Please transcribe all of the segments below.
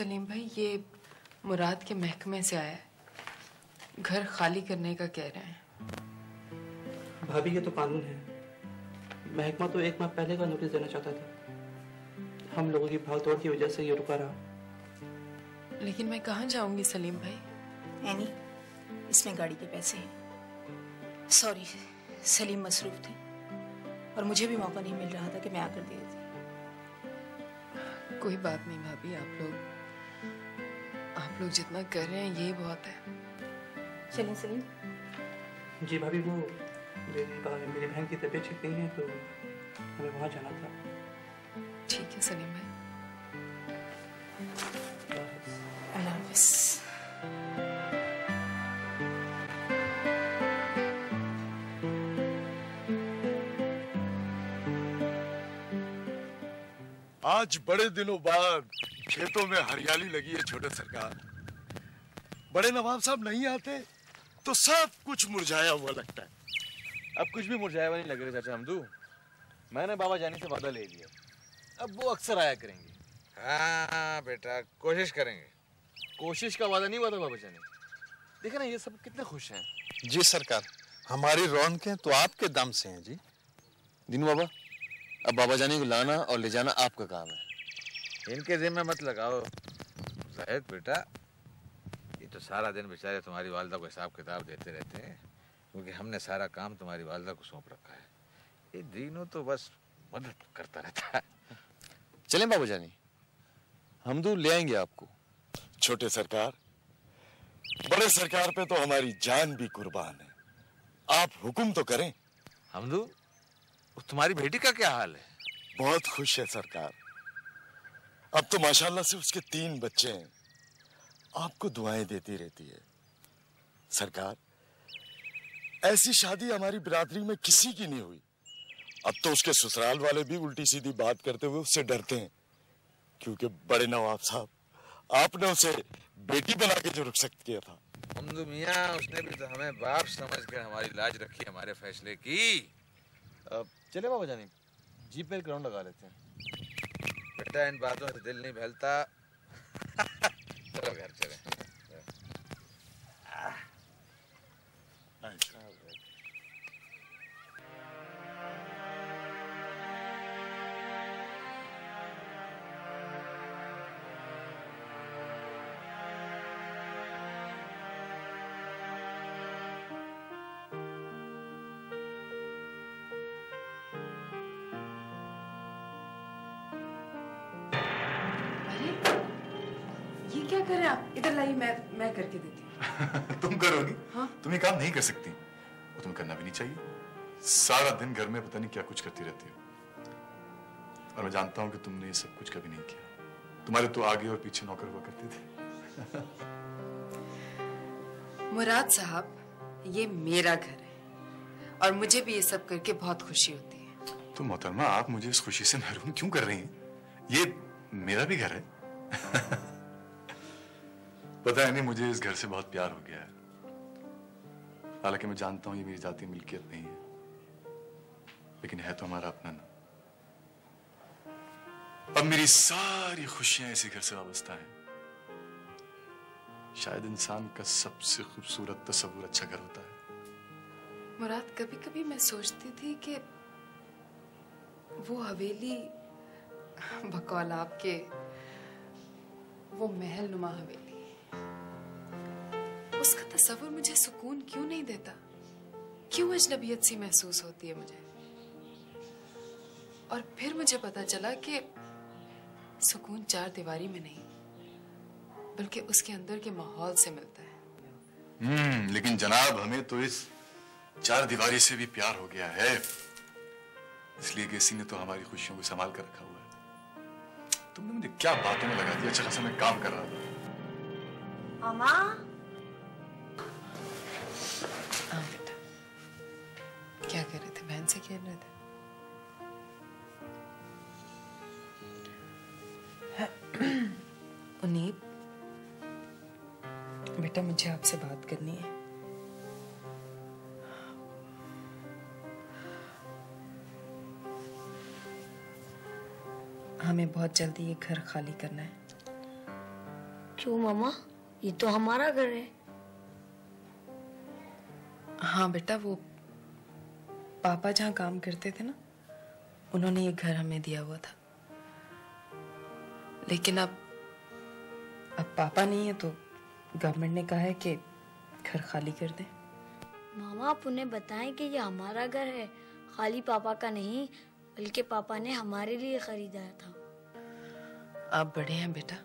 सलीम भाई ये मुराद के महकमे से आया है। घर खाली करने का कह रहे हैं। भाभी ये तो कानून है। महकमा तो एक माह पहले का नोटिस देना चाहता था। हम लोगों की भाग दौड़ की वजह से ये रुका रहा। लेकिन मैं कहाँ जाऊँगी सलीम भाई? एनी इसमें गाड़ी के पैसे हैं। सॉरी सलीम मसरूफ थे। और मुझे भी मौका नहीं मिल रहा था कि मैं आकर दे देती। कोई बात नहीं भाभी आप लोग आप लोग जितना कर रहे हैं यही बहुत है। चलिए सलीम जी भाभी वो मेरी मेरी बहन की तबीयत ठीक नहीं है तो हमें वहाँ जाना था। ठीक है सलीम भाई। अल्लाह हाफिज़। आज बड़े दिनों बाद खेतों में हरियाली लगी है छोटे सरकार। बड़े नवाब साहब नहीं आते तो सब कुछ मुरझाया हुआ लगता है। अब कुछ भी मुरझाया हुआ नहीं लग रहा चाचा हमदू। मैंने बाबा जाने से वादा ले लिया। अब वो अक्सर आया करेंगे। हाँ बेटा कोशिश करेंगे। कोशिश का वादा नहीं हुआ था बाबा जाने। देखे ना ये सब कितने खुश हैं। जी सरकार हमारी रौनकें तो आपके दम से हैं जी। दीनू बाबा अब बाबा जानी को लाना और ले जाना आपका काम है। इनके जिम्मे मत लगाओ। जाहिद बेटा तो सारा दिन बेचारे तुम्हारी वालदा को हिसाब किताब देते रहते हैं क्योंकि हमने सारा काम तुम्हारी वालदा को सौंप रखा है। ये दीनू तो बस मदद करता रहता है। चलें बाबा जानी। हम तो ले आएँगे आपको। छोटे सरकार बड़े सरकार पे तो हमारी जान भी कुर्बान है। आप हुक्म तो करें। हमदू तुम्हारी बेटी का क्या हाल है? बहुत खुश है सरकार। अब तो माशाल्लाह से उसके तीन बच्चे हैं। आपको दुआएँ देती रहती है। सरकार ऐसी शादी हमारी बिरादरी में किसी की नहीं हुई। अब तो उसके ससुराल वाले भी उल्टी सीधी बात करते हुए उससे डरते हैं। क्योंकि बड़े नवाब साहब आपने उसे बेटी बना के जो रुखसत किया था। हमदू मियाँ उसने भी तो हमें बाप समझ कर हमारी लाज रखी हमारे फैसले की। अब चले बाबा जानी। जीप पे ग्राउंड लगा लेते हैं। बेटा इन बातों से दिल नहीं बहलता। चलो लाइए मैं मैं करके देती तुम करोगी? हाँ। तुम ये काम नहीं कर सकती। वो तुम्हें करना भी नहीं चाहिए। सारा दिन घर में पता नहीं क्या कुछ करती रहती हो। और मैं जानता हूँ कि तुमने ये सब कुछ कभी नहीं किया। तुम्हारे तो आगे और पीछे नौकर हुआ करते थे। मुराद साहब ये मेरा घर है। और मुझे भी ये सब करके बहुत खुशी होती है। तो मोहतरमा आप मुझे इस खुशी से महरूम क्यों कर रही हैं? ये मेरा भी घर है। पता है नहीं, मुझे इस घर से बहुत प्यार हो गया है। हालाँकि मैं जानता हूँ ये मेरी जाति मिल्कियत नहीं है, लेकिन है तो हमारा अपना ना। अब मेरी सारी खुशियाँ इसी घर से वाबस्ता हैं शायद इंसान का सबसे खूबसूरत तस्वुर अच्छा घर होता है। मुराद कभी कभी मैं सोचती थी कि वो हवेली, बकौल आपके, वो महल नुमा हवेली। तस्वुर मुझे सुकून क्यों नहीं देता? क्यों अजनबियत सी महसूस होती है मुझे? और फिर मुझे पता चला कि सुकून चार दीवारी में नहीं बल्कि उसके अंदर के माहौल से मिलता है। हम्म लेकिन जनाब हमें तो इस चार दीवारी से भी प्यार हो गया है। इसलिए कि इसी ने तो हमारी खुशियों को संभाल कर रखा हुआ है। तुमने मुझे क्या बातों में लगा दिया? अच्छा खासा मैं काम कर रहा था। अमा से खेल रहे थे। उनीब बेटा मुझे आपसे बात करनी है। हमें बहुत जल्दी ये घर खाली करना है। क्यों मामा? ये तो हमारा घर है। हाँ बेटा वो पापा जहाँ काम करते थे ना उन्होंने ये घर हमें दिया हुआ था। लेकिन अब अब पापा नहीं है तो गवर्नमेंट ने कहा है कि घर खाली कर दें। मामा आप उन्हें बताएँ कि ये हमारा घर है। खाली पापा का नहीं बल्कि पापा ने हमारे लिए खरीदा था। आप बड़े हैं बेटा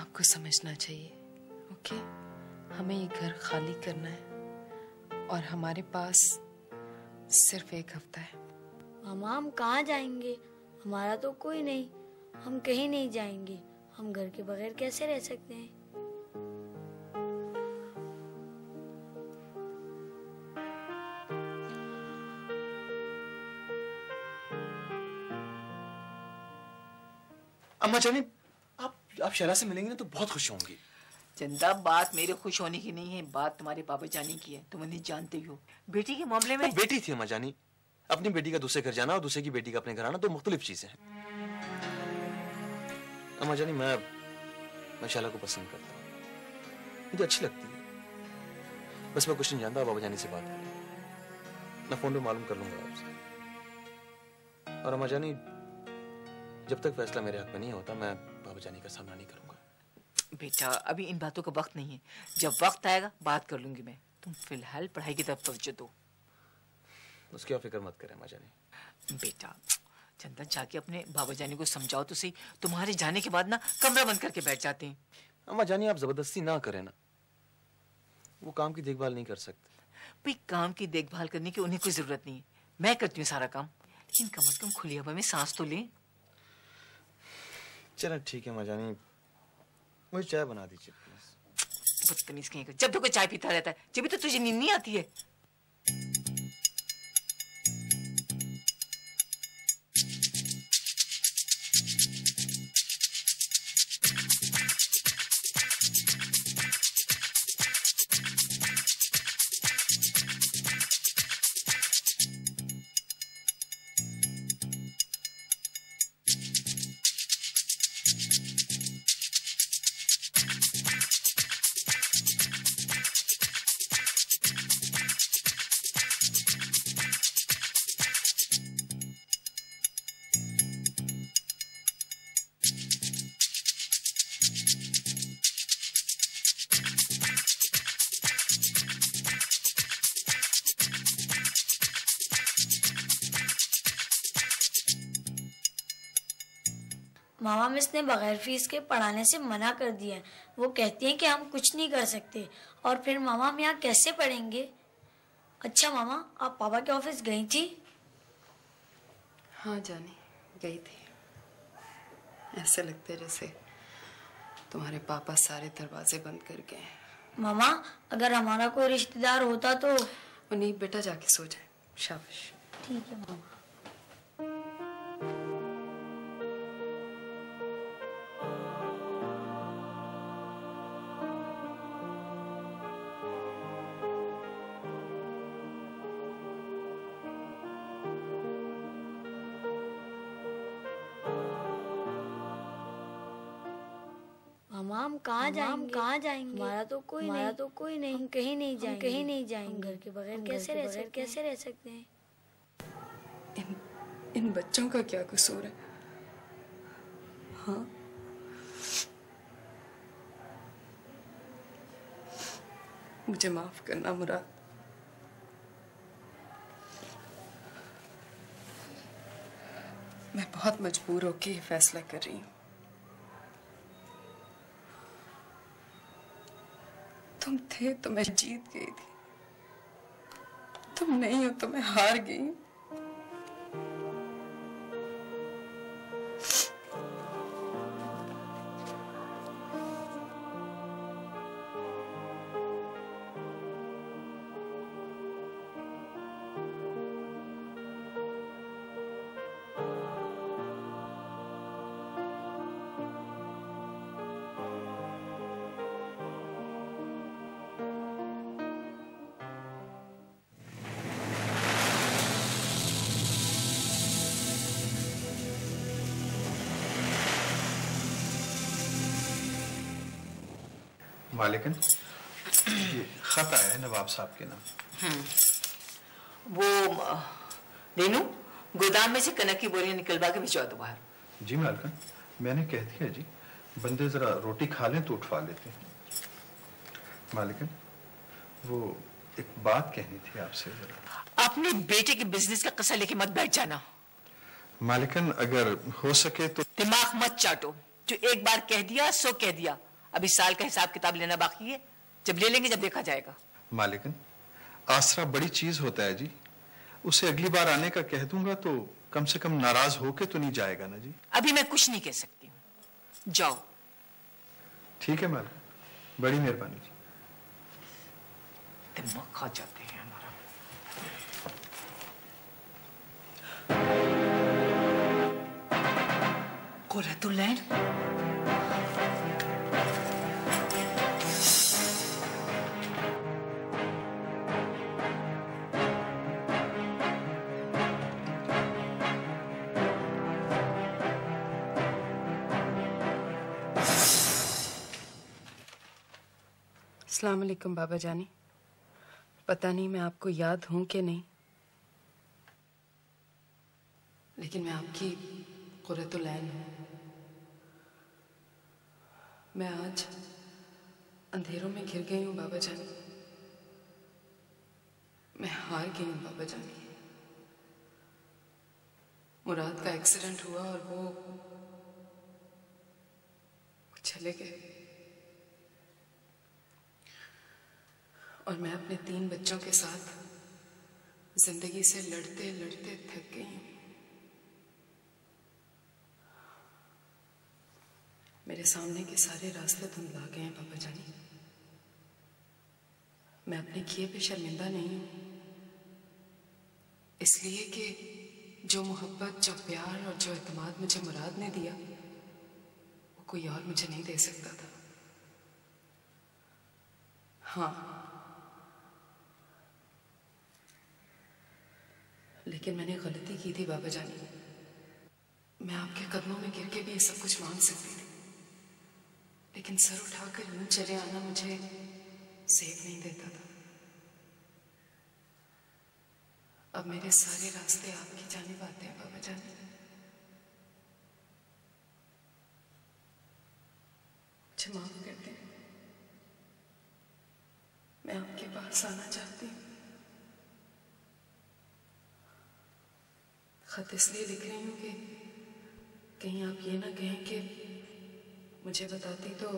आपको समझना चाहिए ओके? हमें ये घर खाली करना है और हमारे पास सिर्फ़ एक हफ़्ता है। मामा हम कहाँ जाएँगे? हमारा तो कोई नहीं। हम कहीं नहीं जाएँगे। हम घर के बगैर कैसे रह सकते हैं? अम्मा जाने आप आप शरा से मिलेंगे ना तो बहुत खुश होंगी। चंदा बात मेरे खुश होने की नहीं है, बात तुम्हारे बाबा जानी की है, तुम उन्हें जानते ही। बेटी के मामले में बेटी थी अम्मा जानी। अपनी बेटी का दूसरे घर जाना और दूसरे की बेटी का अपने घर आना, दो मुख्तलिफ़ चीज़ें हैं। अम्मा जानी, मैं मैं शाला को पसंद करता हूँ। मुझे अच्छी लगती है। बस मैं कुछ नहीं जानता, बाबा जानी से बात करूँ। मैं फ़ोन पे मालूम कर लूँगा आपसे। और अम्मा जानी, जब तक फैसला मेरे हक में नहीं होता, मैं बाबा जानी का सामना नहीं करूँगा। बेटा अभी इन बातों का वक्त नहीं है। जब वक्त आएगा बात कर लूँगी मैं। तुम फ़िलहाल पढ़ाई की तरफ़ तवज्जो दो। उसकी फ़िक्र मत करें अम्मा जानी। बेटा चंदन जाके अपने बाबा जानी को समझाओ तो सही। तुम्हारे जाने के बाद ना कमरा बंद करके बैठ जाते हैं। अम्मा जानी आप ज़बरदस्ती ना करें ना। वो काम की देखभाल नहीं कर सकते। भाई काम की देखभाल करने की उन्हें कोई ज़रूरत नहीं है। मैं करती हूँ सारा काम। लेकिन कम से कम खुली हवा में सांस तो लें। चलो ठीक है अम्मा जानी। मुझे चाय बना दीजिए बदतमीज कहीं जब भी कोई चाय पीता रहता है, जब भी तो तुझे नींद नहीं आती है। मामा मिस ने बगैर फ़ीस के पढ़ाने से मना कर दिया। है वो कहती हैं कि हम कुछ नहीं कर सकते। और फिर मामा हम यहाँ कैसे पढ़ेंगे? अच्छा मामा आप पापा के ऑफ़िस गई थी? हाँ जानी गई थी। ऐसे लगते जैसे तुम्हारे पापा सारे दरवाजे बंद कर गए हैं। मामा अगर हमारा कोई रिश्तेदार होता तो? नहीं बेटा जाके सो जाए शाबाश। ठीक है मामा। मामा हम कहाँ जाएँगे? कहाँ जाएँगे? हमारा तो कोई हमारा तो कोई नहीं। हम कहीं नहीं जाएँगे। कहीं नहीं जाएँगे घर के बगैर कैसे रह सकते। कैसे रह सकते हैं? इन इन बच्चों का क्या कसूर है? हाँ। मुझे माफ़ करना मुराद। मैं बहुत मजबूर होकर ये फैसला कर रही हूँ। तुम थे तो मैं जीत गई थी। तुम नहीं हो तो मैं हार गई। हूँ मालिकन खत आया है नवाब साहब के नाम। वो अ, रेनू गोदाम में से कनक की बोरियाँ निकलवा के भिजवा दो बाहर। जी मालिकन मैंने कह दिया जी बंदे जरा रोटी खा लें तो उठवा लेते हैं। मालिकन वो एक बात कहनी थी आपसे जरा। अपने बेटे के बिज़नेस का कसा लेके मत बैठ जाना। मालिकन अगर हो सके तो दिमाग मत चाटो। जो एक बार कह दिया सो कह दिया। अभी साल का हिसाब किताब लेना बाकी है। जब ले लेंगे जब देखा जाएगा। मालिकन आसरा बड़ी चीज़ होता है जी। उसे अगली बार आने का कह दूँगा तो कम से कम नाराज़ होके तो नहीं जाएगा ना जी। अभी मैं कुछ नहीं कह सकती हूँ। जाओ। ठीक है मालिकन बड़ी मेहरबानी जी। दिमाग खा जाते हैं हमारा। अस्सलाम वालेकुम बाबा जानी। पता नहीं मैं आपको याद हूँ कि नहीं। लेकिन मैं आपकी कुरतुलैन हूँ। मैं आज अंधेरों में घिर गई हूँ बाबा जानी। मैं हार गई हूँ बाबा जानी। मुराद का एक्सीडेंट हुआ और वो वो चले गए। और मैं अपने तीन बच्चों के साथ ज़िंदगी से लड़ते लड़ते थक गई हूँ। मेरे सामने के सारे रास्ते धुंधला गए हैं, पापा जानी। मैं अपने किए पे शर्मिंदा नहीं हूँ। इसलिए कि जो मोहब्बत, जो प्यार और जो एतमाद मुझे मुराद ने दिया, वो कोई और मुझे नहीं दे सकता था। हाँ लेकिन मैंने गलती की थी बाबा जानी। मैं आपके कदमों में गिर के भी ये सब कुछ मांग सकती थी। लेकिन सर उठाकर यूँ चले आना मुझे सेफ़ नहीं देता था। अब मेरे सारे रास्ते आपकी जाने आते हैं, बाबा जानी। मुझे माफ़ कर मैं आपके पास आना चाहती हूँ। खत इसलिए लिख रही हूँ कि कहीं आप ये ना कहें कि मुझे बताती तो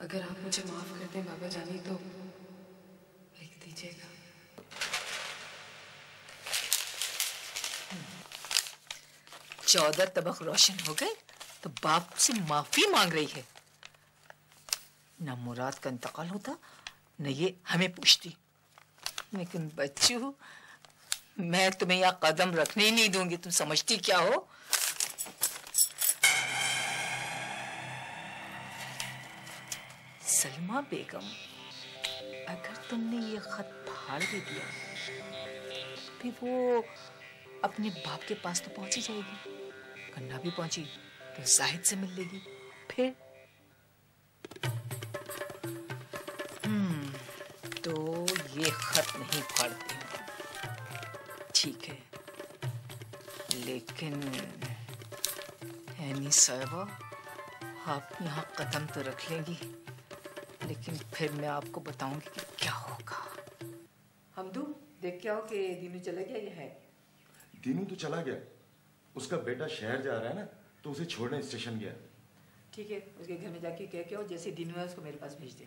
अगर आप मुझे माफ़ कर दें बाबा जानी तो लिख दीजिएगा। चौदह तबक रोशन हो गए तो बाप से माफ़ी मांग रही है। न मुराद का इंतकाल होता, न ये हमें पूछती। लेकिन बच्चू मैं तुम्हें यहाँ कदम रखने ही नहीं दूँगी। तुम समझती क्या हो? सलमा बेगम, अगर तुमने ये खत फाड़ भी दिया फिर वो अपने बाप के पास तो पहुँच जाएगी। कन्ना भी पहुँची तो जाहिद से मिल लेगी, फिर? हम्म तो ये खत नहीं फाड़ती। ठीक है। लेकिन हैनी साहबा आप यहाँ कदम तो रख लेंगी लेकिन फिर मैं आपको बताऊँगी कि क्या होगा। हमदू देख के आओ कि दीनू चला गया ये है? दीनू तो चला गया। उसका बेटा शहर जा रहा है ना तो उसे छोड़ने स्टेशन गया। ठीक है उसके घर में जाके कह के आओ जैसे दीनू है उसको मेरे पास भेज दे।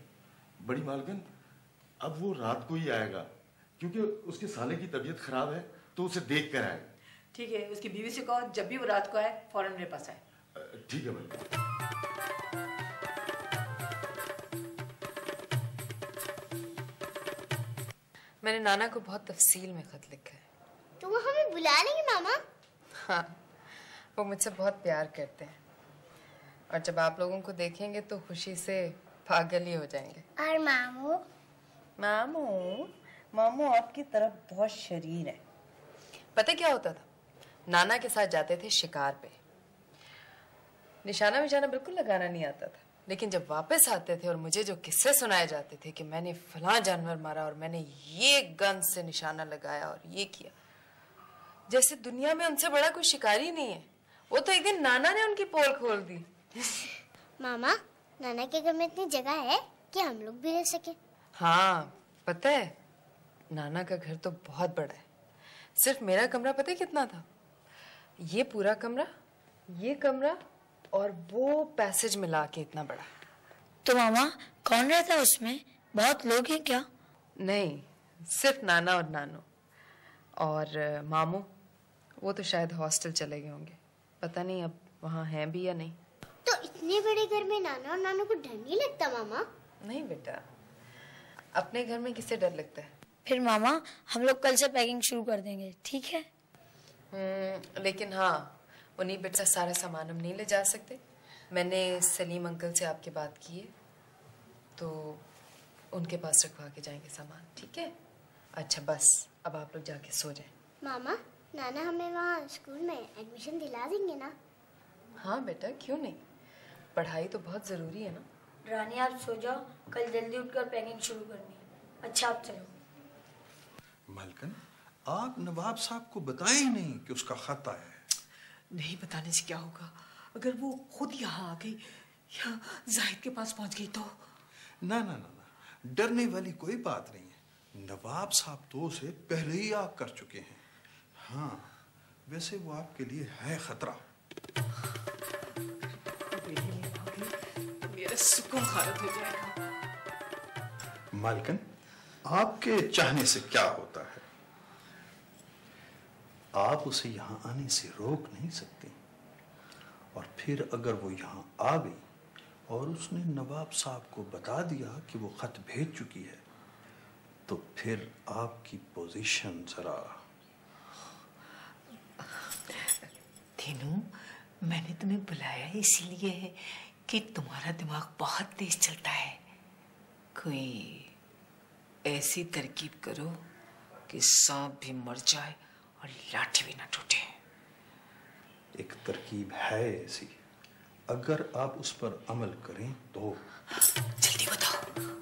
बड़ी मालकन अब वो रात को ही आएगा क्योंकि उसके साले की तबीयत खराब है तो उसे देख कर आए। ठीक है उसकी बीवी से कहो जब भी वो रात को आए फ़ौरन मेरे पास आए। ठीक है भाई। मैंने नाना को बहुत तफसील में खत लिखा है। तो वो हमें बुला लेंगे मामा। हाँ वो मुझसे बहुत प्यार करते हैं। और जब आप लोगों को देखेंगे तो खुशी से पागल ही हो जाएँगे। और मामू? मामू मामू आपकी तरफ़ बहुत शरीर है। पता क्या होता था? नाना के साथ जाते थे शिकार पे। निशाना विशाना बिल्कुल लगाना नहीं आता था। लेकिन जब वापस आते थे और मुझे जो किस्से सुनाए जाते थे कि मैंने फला जानवर मारा और मैंने ये गन से निशाना लगाया और ये किया जैसे दुनिया में उनसे बड़ा कोई शिकारी नहीं है। वो तो एक दिन नाना ने उनकी पोल खोल दी। मामा नाना के घर में इतनी जगह है कि हम लोग भी रह सके। हाँ पता है नाना का घर तो बहुत बड़ा है। सिर्फ़ मेरा कमरा पता है कितना था? ये पूरा कमरा ये कमरा और वो पैसेज मिला के इतना बड़ा। तो मामा कौन रहता है उसमें? बहुत लोग हैं क्या? नहीं सिर्फ़ नाना और नानो। और मामू वो तो शायद हॉस्टल चले गए होंगे। पता नहीं अब वहाँ हैं भी या नहीं। तो इतने बड़े घर में नाना और नानू को डर नहीं लगता मामा? नहीं बेटा अपने घर में किसे डर लगता है? फिर मामा हम लोग कल से पैकिंग शुरू कर देंगे ठीक है? हम्म, लेकिन हाँ उन्हीं बेटा सारा सामान हम नहीं ले जा सकते। मैंने सलीम अंकल से आपकी बात की है तो उनके पास रखवा के जाएँगे सामान ठीक है? अच्छा बस अब आप लोग जाके सो जाएँ। मामा नाना हमें वहाँ स्कूल में एडमिशन दिला देंगे ना? हाँ बेटा क्यों नहीं? पढ़ाई तो बहुत ज़रूरी है ना। रानी आप सो जाओ कल जल्दी उठकर पैकिंग शुरू करनी है। अच्छा आप चलो मालकन आप नवाब साहब को बताए नहीं कि उसका खत आया है। नहीं बताने से क्या होगा? अगर वो खुद यहाँ आ गई या जाहिद के पास पहुँच गई तो? ना ना ना ना डरने वाली कोई बात नहीं है। नवाब साहब तो उसे पहले ही आग कर चुके हैं। हाँ वैसे वो आपके लिए है खतरा। मेरा सुकून खारत हो जाएगा। मालकन आपके चाहने से क्या होता है? आप उसे यहाँ आने से रोक नहीं सकते। और फिर अगर वो यहाँ आ गई और उसने नवाब साहब को बता दिया कि वो खत भेज चुकी है तो फिर आपकी पोजीशन जरा धीनू मैंने तुम्हें बुलाया इसलिए है कि तुम्हारा दिमाग बहुत तेज चलता है। कोई ऐसी तरकीब करो कि सांप भी मर जाए और लाठी भी ना टूटे। एक तरकीब है ऐसी। अगर आप उस पर अमल करें तो जल्दी बताओ।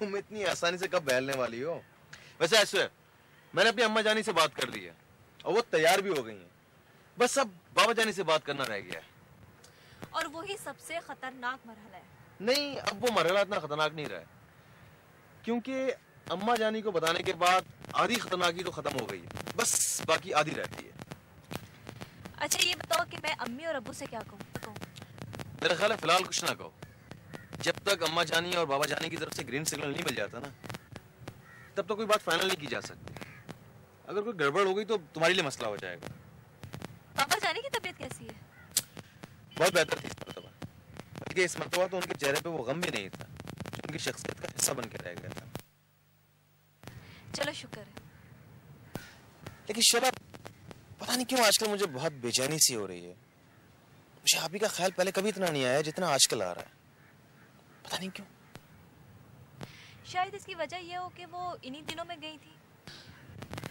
तुम इतनी आसानी से कब बहलने वाली हो? वैसे ऐसे मैंने अपनी अम्मा जानी से बात कर ली है और वो तैयार भी हो गई हैं। बस अब बाबा जानी से बात करना रह गया है। और वही सबसे खतरनाक मरहला है। नहीं अब वो मरहला इतना खतरनाक नहीं रहा है। क्योंकि अम्मा जानी को बताने के बाद आधी खतरनाकी तो खत्म हो गई है। बस बाकी आधी रहती है। अच्छा ये बताओ कि मैं अम्मी और अब्बू से क्या कहूँ? मेरा ख्याल है फ़िलहाल कुछ ना कहो। जब तक अम्मा जानी और बाबा जानी की तरफ़ से ग्रीन सिग्नल नहीं मिल जाता ना तब तक तो कोई बात फाइनल नहीं की जा सकती। अगर कोई गड़बड़ हो गई तो तुम्हारे लिए मसला हो जाएगा। पापा जाने की तबीयत कैसी है? बहुत बेहतर थी इस मरतबा। बल्कि इस मरतबा तो उनके चेहरे पे वो गम भी नहीं था जो उनकी शख्सियत का हिस्सा बन के रह गया था। चलो शुक्र है। लेकिन शराब पता नहीं क्यों आजकल मुझे बहुत बेचैनी सी हो रही है। मुझे आप ही का ख्याल पहले कभी इतना नहीं आया जितना आजकल आ रहा है। पता नहीं क्यों। शायद इसकी वजह यह हो कि वो इन्हीं दिनों में गई थी।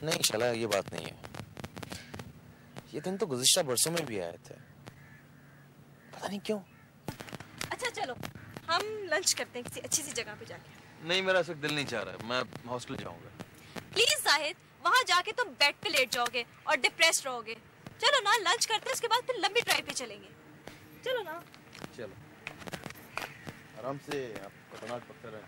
नहीं शाला ये बात नहीं है। ये दिन तो गुज़िश्ता बरसों में भी आए थे। पता नहीं क्यों। अच्छा चलो हम लंच करते हैं किसी अच्छी सी जगह पे जाके। नहीं मेरा वक्त दिल नहीं चाह रहा मैं हॉस्टल जाऊँगा। प्लीज़ जाहिद वहाँ जाके तुम बेड पे लेट जाओगे और डिप्रेस रहोगे। चलो ना लंच करते हैं उसके बाद फिर लंबी ड्राइव पे चलेंगे। चलो ना। चलो। आराम से आप खतरनाक पत्थर है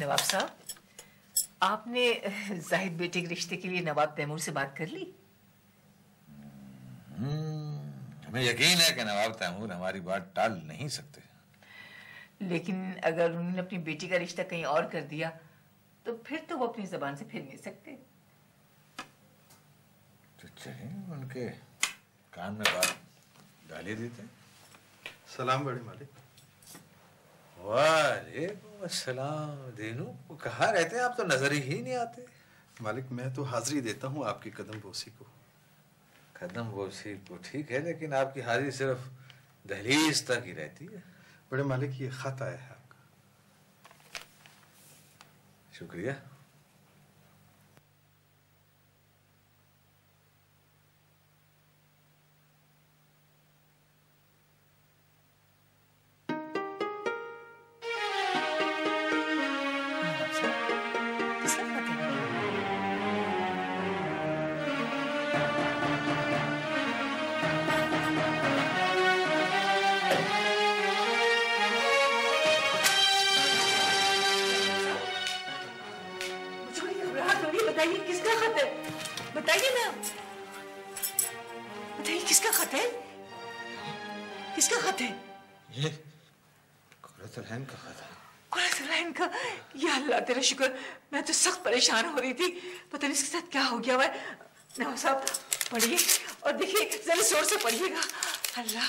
नवाब साहब आपने जाहिद बेटे के रिश्ते के लिए नवाब तैमूर से बात कर ली? हमें यकीन है कि नवाब तैमूर हमारी बात टाल नहीं सकते। लेकिन अगर उन्होंने अपनी बेटी का रिश्ता कहीं और कर दिया तो फिर तो वो अपनी जबान से फिर नहीं सकते। तो चलिए उनके कान में बात डाली देते सलाम बड़े मालिक। वालेकुम अस्सलाम दीनू कहाँ रहते हैं? आप तो नज़र ही नहीं आते। मालिक मैं तो हाजिरी देता हूँ आपकी कदम बोसी को। कदम बोसी को ठीक है लेकिन आपकी हाजिरी सिर्फ़ दहलीज तक ही रहती है। बड़े मालिक ये खत आया है आपका शुक्रिया रही थी पता नहीं इसके साथ क्या हो गया हुआ साहब पढ़िए। और देखिए जरा ज़ोर से पढ़िएगा। अल्लाह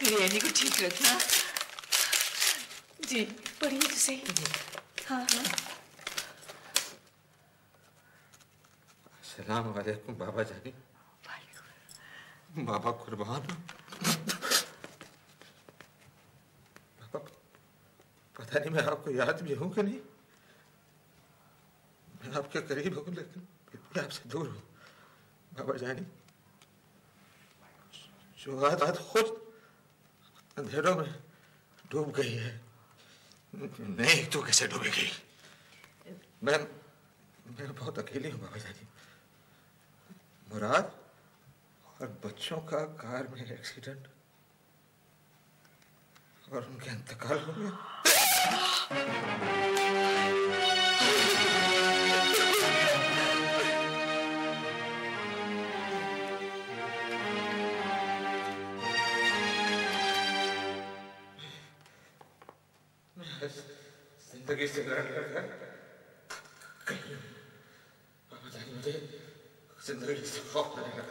तेरी ऐनी को ठीक रखना। जी पढ़िए तो सही। हाँ हाँ। सलाम वालेकुम बाबा जानी। बाबा कुर्बान। बाबा पता नहीं मैं आपको याद भी हूँ कि नहीं? आपके करीब हूँ, लेकिन भी आपसे दूर हूँ। बाबा जानी, जो आदत खुद अंधेरों में डूब गई है, नहीं तो कैसे डूबेगी? मैं मैं बहुत अकेली हूँ, बाबा जानी। मुराद और बच्चों का कार में एक्सीडेंट और उनके इंतकाल हो गया Дэгэсэгээр Ама тань мэдээ зэндрээс хоорт байгаа.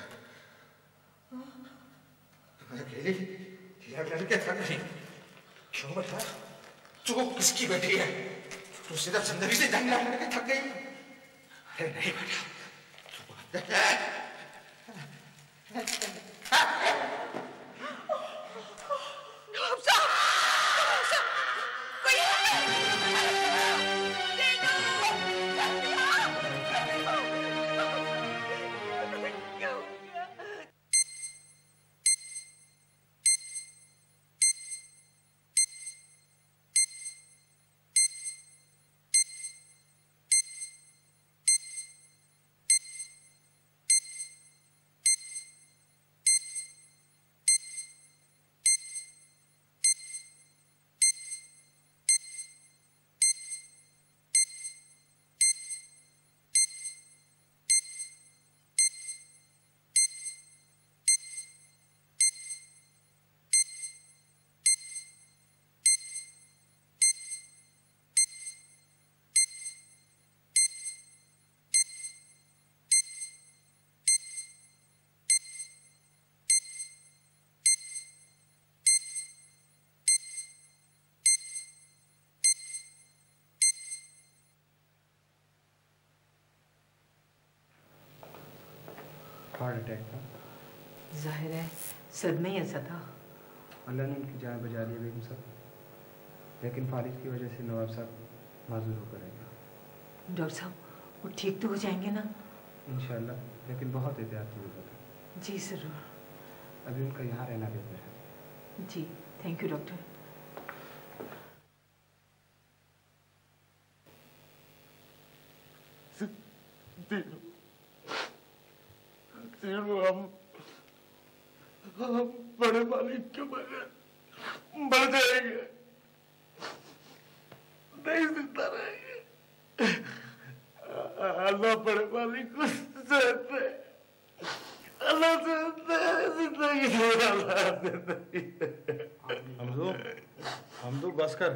Аа. Гэрэл яг л гэж тань. Чомбата цог гисгий байдаг. Тусэдэ зэндрээс тань нэг тагэй. Тэр нэг байна. Цог. हार्ट अटैक था। ज़ाहिर है सदमे ही ऐसा था। अल्लाह ने उनकी जान बचा ली बेगम साहब लेकिन फारिज की वजह से नवाब साहब माजूर होकर रह डॉक्टर साहब वो ठीक तो हो जाएँगे ना? इंशाल्लाह लेकिन बहुत एहतियात की ज़रूरत है जी ज़रूर। अभी उनका यहाँ रहना बेहतर है जी थैंक यू डॉक्टर तीनों तीनों हम हम बड़े मालिक के बगैर मर जाएँगे। नहीं ज़िंदा रहेंगे। अल्लाह बड़े मालिक को सेहत अल्लाह सेहत ज़िंदगी अल्लाह ज़िंदगी दे हमदो हमदो बस कर।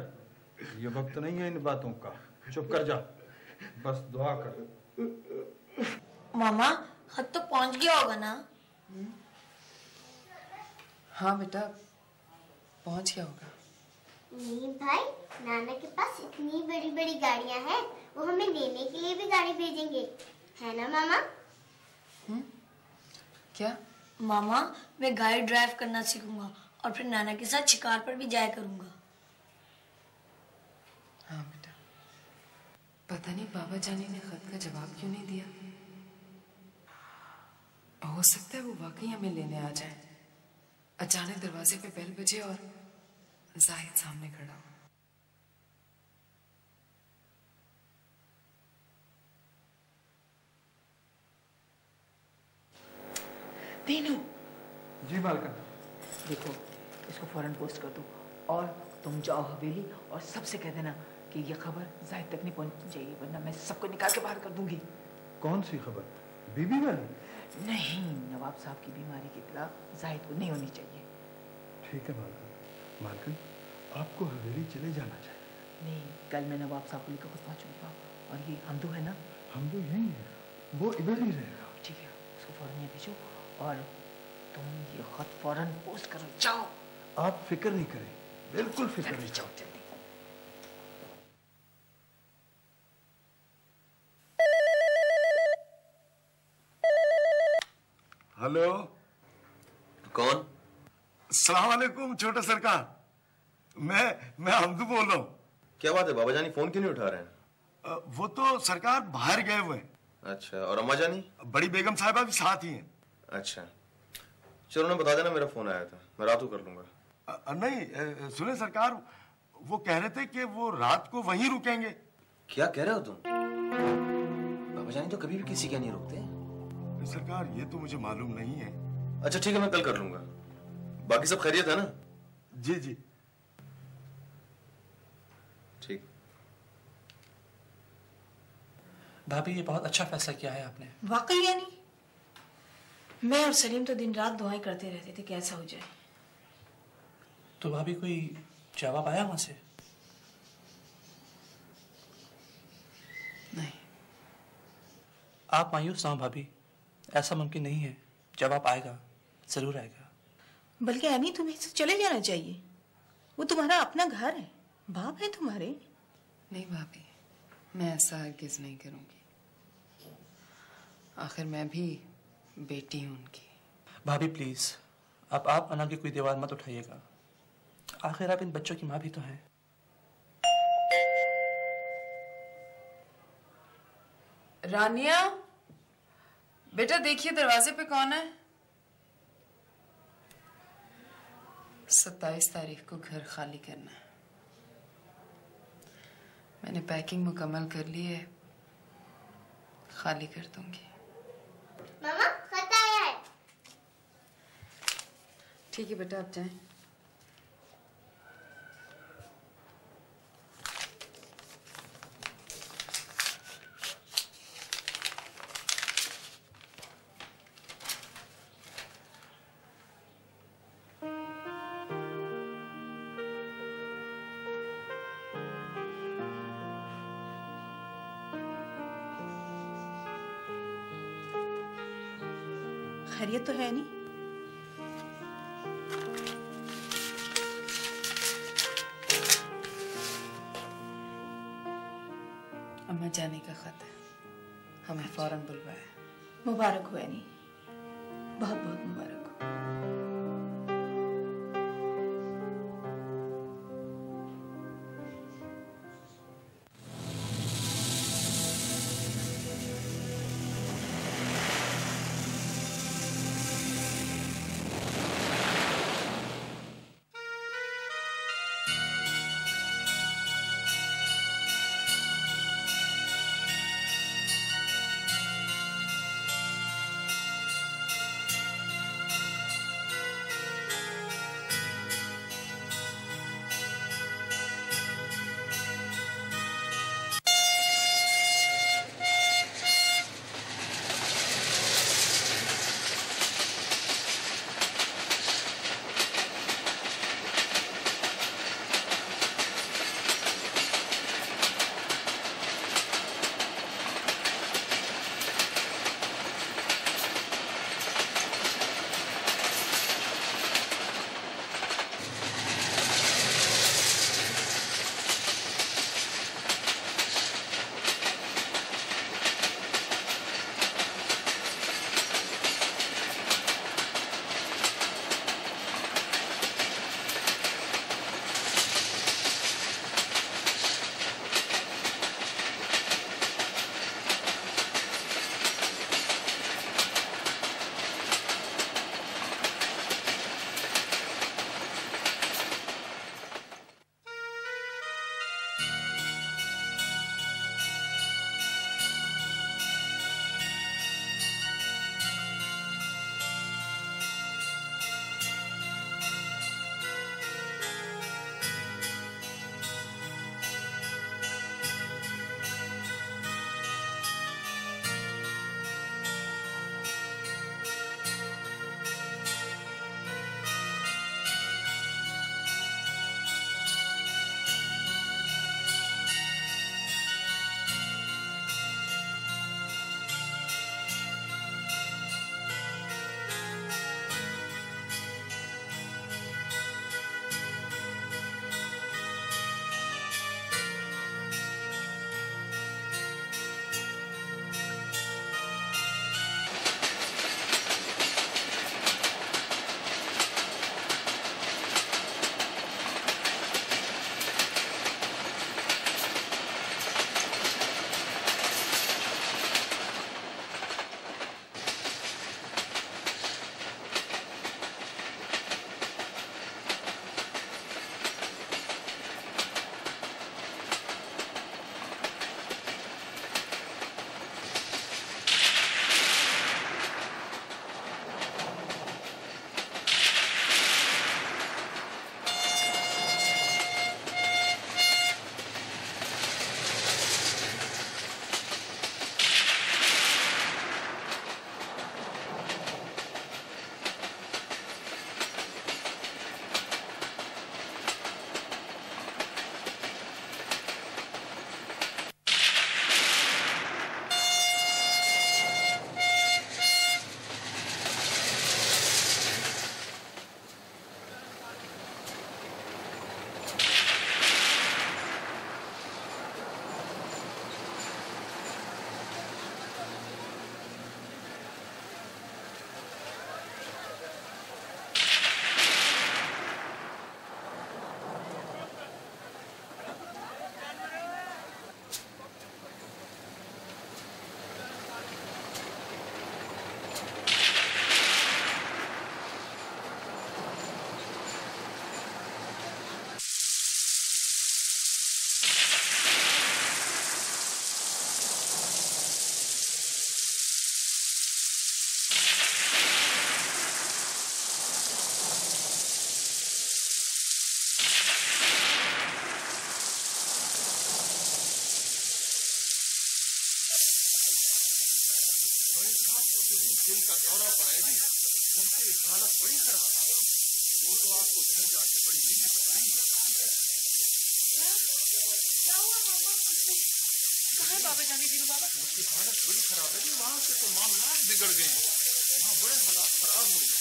ये वक्त नहीं है इन बातों का। चुप कर जा। बस दुआ कर। मामा खत तो पहुँच गया होगा ना? हाँ बेटा पहुँच गया होगा। नहीं भाई नाना के पास इतनी बड़ी बड़ी गाड़ियाँ हैं वो हमें लेने के लिए भी गाड़ी भेजेंगे। है ना मामा? हुँ? क्या? मामा मैं गाड़ी ड्राइव करना सीखूँगा और फिर नाना के साथ शिकार पर भी जाया करूँगा। हाँ बेटा। पता नहीं बाबा जानी ने खत का जवाब क्यों नहीं दिया? हो सकता है वो वाकई हमें लेने आ जाए। अचानक दरवाजे पे बेल बजे और जाहिद सामने खड़ा हो। दीनू जी मालकन देखो इसको फ़ौरन पोस्ट कर दो। और तुम जाओ हवेली और सबसे कह देना कि ये खबर जाहिद तक नहीं पहुँच जाएगी वरना मैं सबको निकाल के बाहर कर दूँगी। कौन सी खबर? बीबी वाली? नहीं नवाब साहब की बीमारी की इतला जाहिद को नहीं होनी चाहिए। ठीक है मालकन। मालकन आपको हवेली चले जाना चाहिए। नहीं कल मैं नवाब साहब को लेकर खुद पहुंचूँगा। और ये हमदू है ना? हम तो यही हैं। वो इधर ही रहेगा। ठीक है उसको फ़ौरन यहाँ भेजो। और तुम ये खत फ़ौरन पोस्ट करो। जाओ। आप फ़िक्र नहीं करें। बिल्कुल फ़िक्र नहीं जाओ जल्दी। हेलो। कौन? सलाम वालेकुम छोटा सरकार। मैं मैं हमदू बोल रहा हूँ। क्या बात है? बाबा जानी फ़ोन क्यों नहीं उठा रहे हैं? वो तो सरकार बाहर गए हुए हैं। अच्छा और अम्मा जानी? बड़ी बेगम साहबा भी साथ ही हैं। अच्छा। चलो ना बता देना मेरा फ़ोन आया था। मैं रात को कर लूँगा। अ, नहीं सुने सरकार वो कह रहे थे कि वो रात को वहीं रुकेंगे। क्या कह रहे हो तुम? बाबा जानी तो कभी भी किसी का नहीं रुकते। सरकार ये तो मुझे मालूम नहीं है। अच्छा ठीक है मैं कल कर लूँगा। बाकी सब खैरियत है ना? जी जी। ठीक। भाभी ये बहुत अच्छा फैसला किया है आपने। वाकई यानी? मैं और सलीम तो दिन रात दुआएँ करते रहते थे कि ऐसा हो जाए। तो भाभी कोई जवाब आया वहाँ से? नहीं। आप मायूस ना भाभी। ऐसा मुमकिन नहीं है। जवाब आएगा ज़रूर आएगा। बल्कि एनी तुम्हें इससे चले जाना चाहिए। वो तुम्हारा अपना घर है। बाप है तुम्हारे। नहीं भाभी मैं ऐसा हरगिज नहीं करूँगी। आखिर मैं भी बेटी हूँ उनकी। भाभी प्लीज़ अब आप अना की कोई दीवार मत उठाइएगा। आखिर आप इन बच्चों की माँ भी तो हैं। रानिया? बेटा देखिए दरवाजे पे कौन है? सत्ताईस तारीख को घर खाली करना। है मैंने पैकिंग मुकम्मल कर ली है। खाली कर दूँगी। मामा खत आया है। ठीक है बेटा आप जाएँ। बड़ी खराब है वो तो आपको घर जाके बड़ी दीदी बताएँगे। कहाँ बाबा जाने दीनू बाबा? उसकी हालत बड़ी खराब है। जी वहाँ से तो मामला बिगड़ गए हैं। वहाँ बड़े हालात खराब हो गए।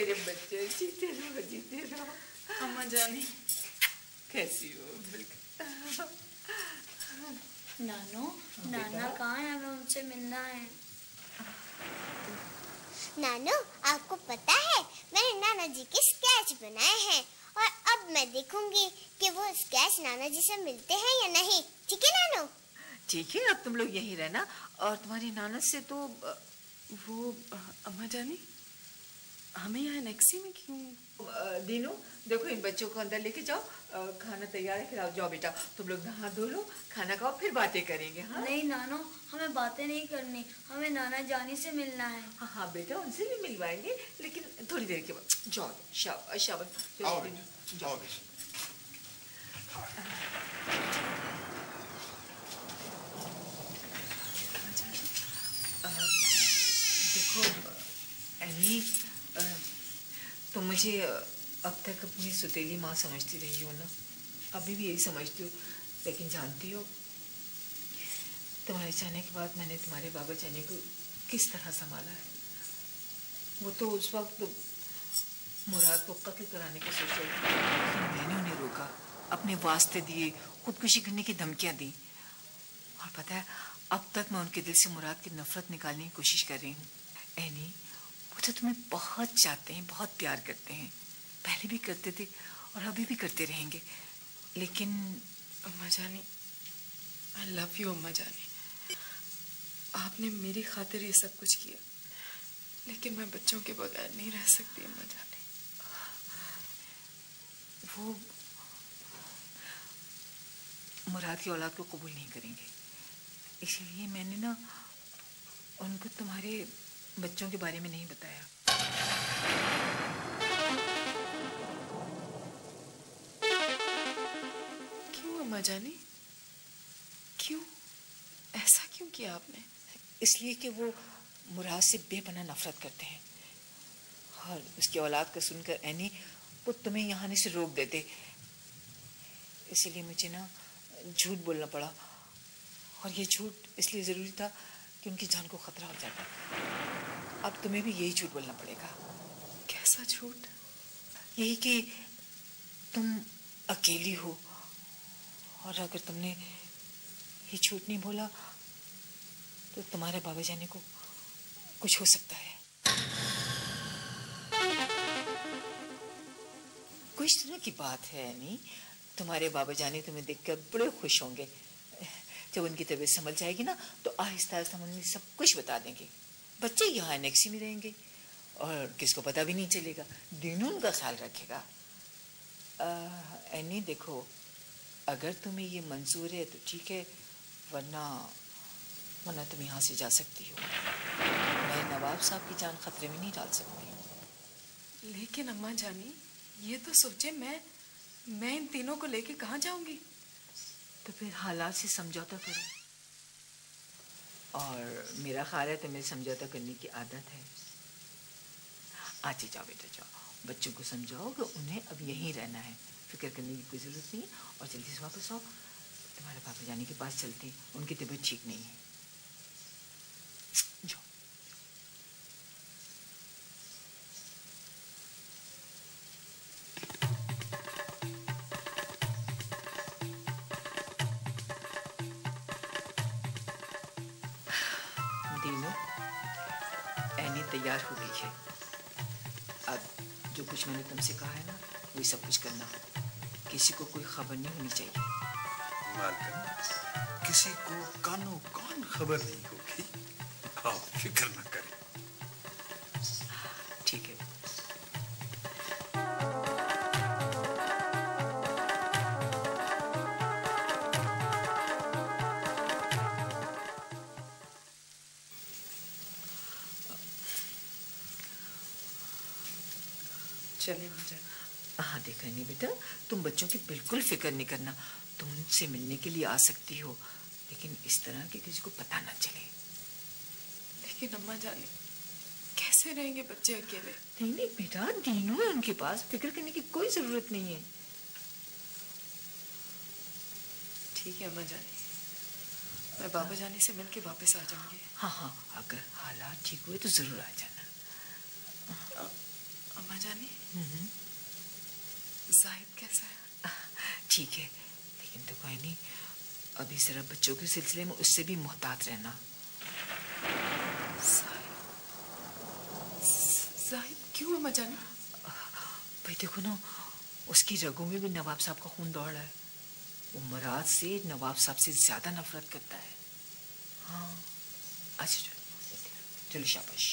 मेरे बच्चे जीते रहो जीते रहो। अम्मा जानी कैसी हो? नानो नाना कहाँ है? हमें उनसे मिलना है। नानू आपको पता है मैंने नाना जी के स्केच बनाए हैं। और अब मैं देखूँगी कि वो स्केच नाना जी से मिलते हैं या नहीं। ठीक है नानू? ठीक है अब तुम लोग यहीं रहना। और तुम्हारी नाना से तो वो अम्मा जानी? हमें यहाँ नेक्सी में क्यों? दीनू देखो इन बच्चों को अंदर लेके जाओ। खाना तैयार है खिलाओ। जाओ बेटा तुम लोग नहा धो लो खाना खाओ फिर बातें करेंगे हाँ? नहीं नानो हमें बातें नहीं करनी हमें नाना जानी से मिलना है। हाँ हाँ बेटा उनसे भी मिलवाएँगे लेकिन थोड़ी देर के बाद। जाओ शाबाश। शाबाश बेटा देखो एनी तुम मुझे अब तक अपनी सुतेली माँ समझती रही हो ना? अभी भी यही समझती हो, लेकिन जानती हो? तुम्हारे जाने के बाद मैंने तुम्हारे बाबा जाने को किस तरह संभाला है? वो तो उस वक्त मुराद को कत्ल कराने की सोच। मैंने उन्हें रोका, अपने वास्ते दिए, खुदकुशी करने की धमकियाँ दी। और पता है, अब तक मैं उनके दिल से मुराद की नफरत निकालने की कोशिश कर रही हूँ। एनी वो तो तुम्हें बहुत चाहते हैं, बहुत प्यार करते हैं। पहले भी करते थे और अभी भी करते रहेंगे। लेकिन अम्मा जानी आई लव यू अम्मा जानी। आपने मेरी खातिर ये सब कुछ किया। लेकिन मैं बच्चों के बगैर नहीं रह सकती, अम्मा जानी। वो मुराद की औलाद को कबूल नहीं करेंगे। इसलिए मैंने ना उनको तुम्हारे बच्चों के बारे में नहीं बताया। क्यों अम्मा जानी? क्यों? ऐसा क्यों किया आपने? इसलिए कि वो मुराद से बेपना नफरत करते हैं। और उसकी औलाद का सुनकर एनी वो तुम्हें यहाँ आने से रोक देते। इसलिए मुझे ना झूठ बोलना पड़ा। और ये झूठ इसलिए ज़रूरी था कि उनकी जान को खतरा हो जाता। अब तुम्हें भी यही झूठ बोलना पड़ेगा। कैसा झूठ? यही कि तुम अकेली हो और अगर तुमने ये झूठ नहीं बोला तो तुम्हारे बाबा जाने को कुछ हो सकता है। कुछ दिनों की बात है नहीं? तुम्हारे बाबा जाने तुम्हें देखकर बड़े खुश होंगे। जब उनकी तबीयत संभल जाएगी ना तो आहिस्ता आहिस्ता उन्हें सब कुछ बता देंगे। बच्चे यहाँ एनेक्सी में रहेंगे। और किसको पता भी नहीं चलेगा। दिन उनका ख्याल रखेगा। एनी देखो, अगर तुम्हें ये मंजूर है तो ठीक है, वरना वरना तुम यहाँ से जा सकती हो। मैं नवाब साहब की जान खतरे में नहीं डाल सकती। लेकिन अम्मा जानी, ये तो सोचे मैं मैं इन तीनों को लेके कहाँ जाऊँगी? तो फिर हालात से समझौता करो। और मेरा ख्याल है तुम्हें समझौता करने की आदत है। आचे जाओ बेटा, जाओ। बच्चों को समझाओ कि उन्हें अब यहीं रहना है। फ़िक्र करने की कोई ज़रूरत नहीं और जल्दी से वापस आओ। तुम्हारे पापा जाने के पास चलते हैं। उनकी तबीयत ठीक नहीं है। जाओ। किसी को कोई खबर नहीं होनी चाहिए। किसी को कानो कान खबर नहीं होगी। आप फ़िक्र न करें। बिल्कुल फ़िक्र नहीं करना। तुम उनसे मिलने के लिए आ सकती हो लेकिन इस तरह के किसी को पता ना चले। लेकिन अम्मा जाने कैसे रहेंगे बच्चे अकेले? नहीं नहीं बेटा दीनू है उनके पास। फ़िक्र करने की कोई ज़रूरत नहीं है। ठीक है अम्मा जानी। मैं बाबा जाने से मिलके वापस आ जाऊँगी। हाँ हाँ अगर हालात ठीक हुए तो ज़रूर आ जाना। अम्मा जानी? जाहिद कैसा है? ठीक है, लेकिन तो कोई नहीं। अभी जरा बच्चों के सिलसिले में उससे भी मोहतात रहना। जाहिद क्यों है जानी? भाई देखो ना, उसकी रगों में भी नवाब साहब का खून दौड़ रहा है। वो मराद से नवाब साहब से ज़्यादा नफरत करता है। हाँ अच्छा चलो चलो शाबाश।